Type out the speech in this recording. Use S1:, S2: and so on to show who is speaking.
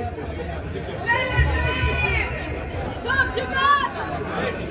S1: let Talk to God!